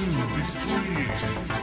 Struggling to be free.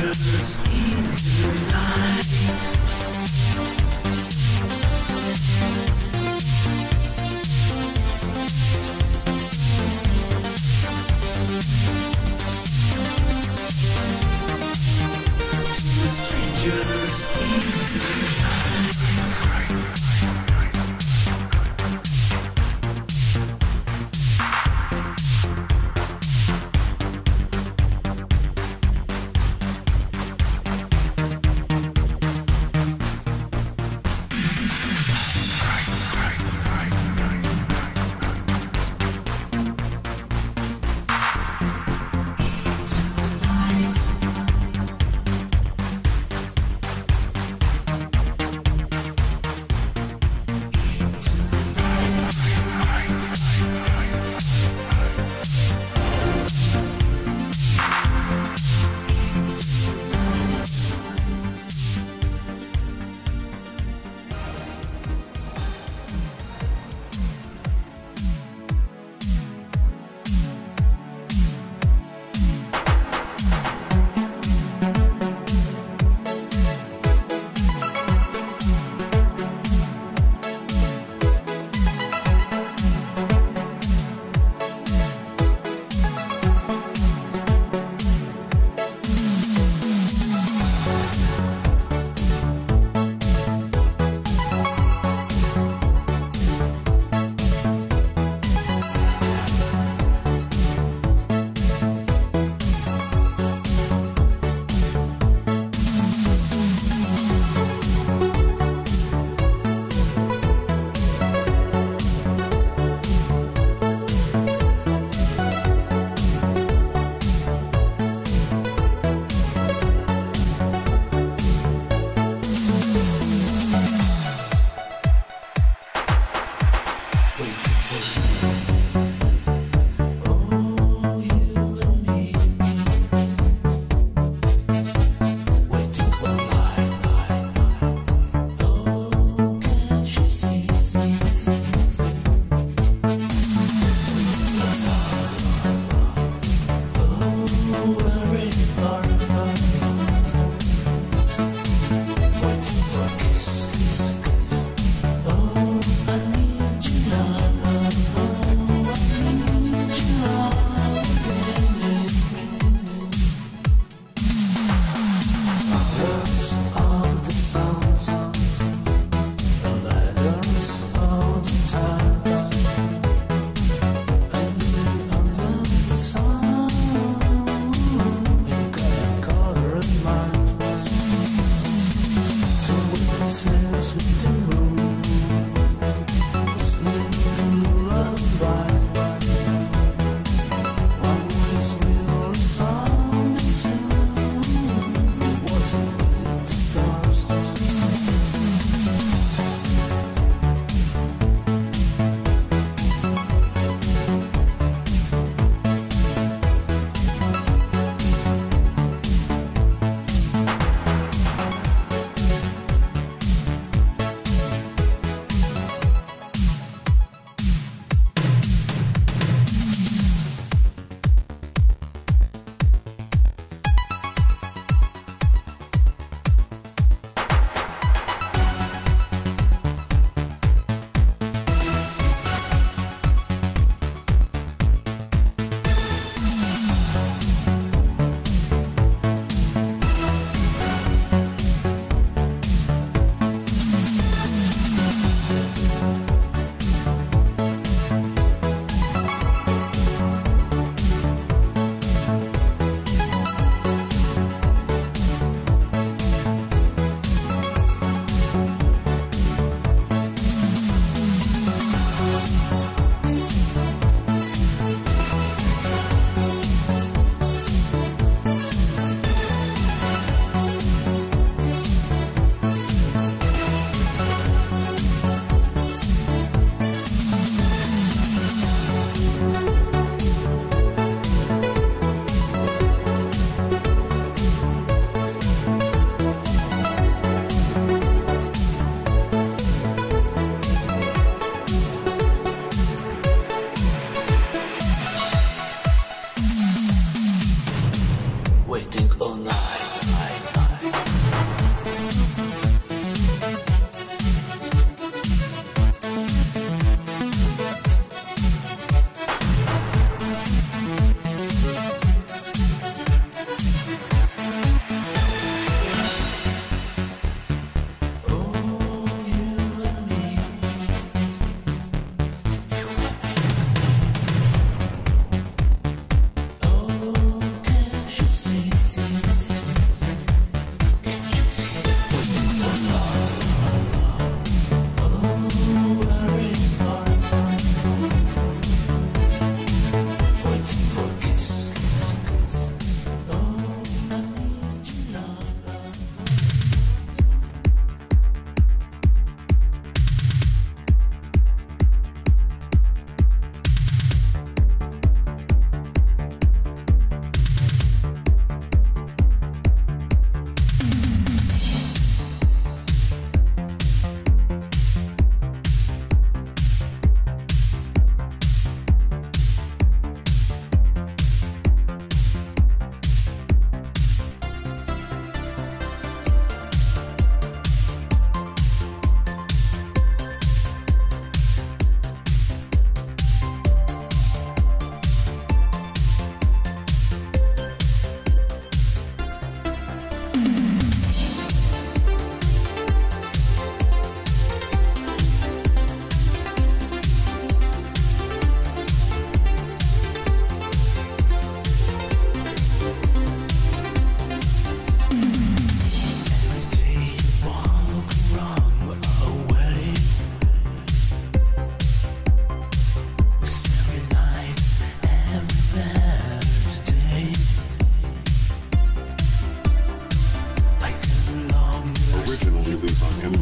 just eat tonight.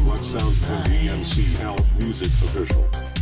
What sounds for DMC Health Music Official?